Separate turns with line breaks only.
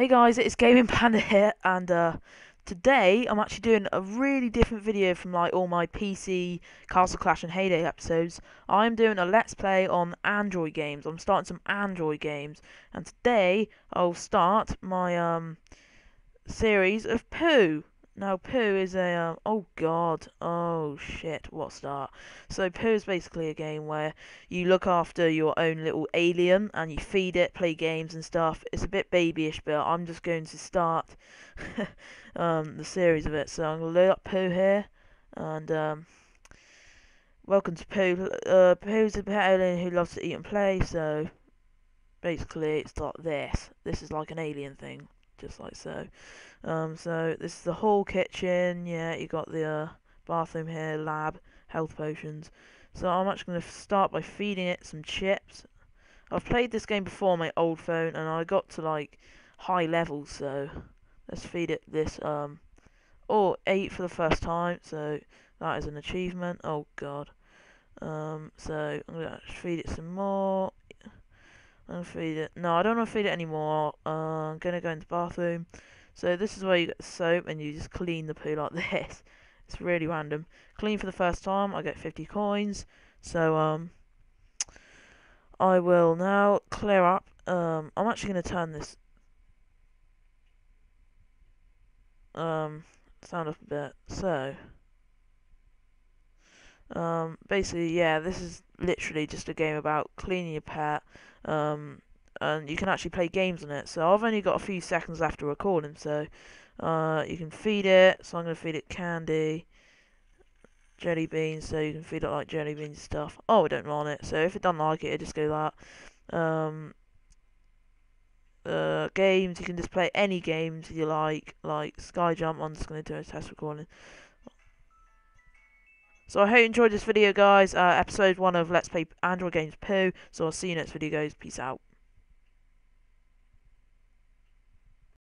Hey guys, it's Gaming Panda here, and uh, today I'm actually doing a really different video from like all my PC, Castle Clash and Hay Day episodes. I'm doing a Let's Play on Android games. I'm starting some Android games, and today I'll start my um series of Pou. Now, Pou is a, um, oh god, oh shit, what start? So, Pou is basically a game where you look after your own little alien and you feed it, play games and stuff. It's a bit babyish, but I'm just going to start um, the series of it. So, I'm to load up Pou here, and, um, welcome to Pou. Uh, Pou's a pet alien who loves to eat and play, so, basically, it's like this. This is like an alien thing just like so. Um, so this is the whole kitchen. Yeah, you got the uh, bathroom here, lab, health potions. So I'm actually going to start by feeding it some chips. I've played this game before on my old phone, and I got to like high levels. So let's feed it this. Um, oh, eight for the first time. So that is an achievement. Oh god. Um, so I'm gonna feed it some more. I'm feed it. No, I don't want to feed it anymore. Uh, I'm gonna go into the bathroom. So this is where you get soap and you just clean the poo like this. It's really random. Clean for the first time, I get 50 coins. So um, I will now clear up. Um, I'm actually gonna turn this um sound up a bit. So um, basically, yeah, this is literally just a game about cleaning your pet um, and you can actually play games on it. So I've only got a few seconds left to recording, so uh, you can feed it. So I'm going to feed it candy, jelly beans, so you can feed it like jelly beans stuff. Oh, I don't want it, so if it doesn't like it, it just go that. Um, uh, games, you can just play any games you like, like Sky Jump. I'm just going to do a test recording. So I hope you enjoyed this video, guys. Uh, episode 1 of Let's Play Android Games Pou. So I'll see you next video, guys. Peace out.